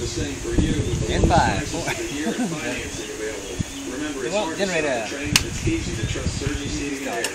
the same for you with the And five. prices year financing available. Remember, it's Well, hard to start a train, but it's easy to trust surgery Seating and Air.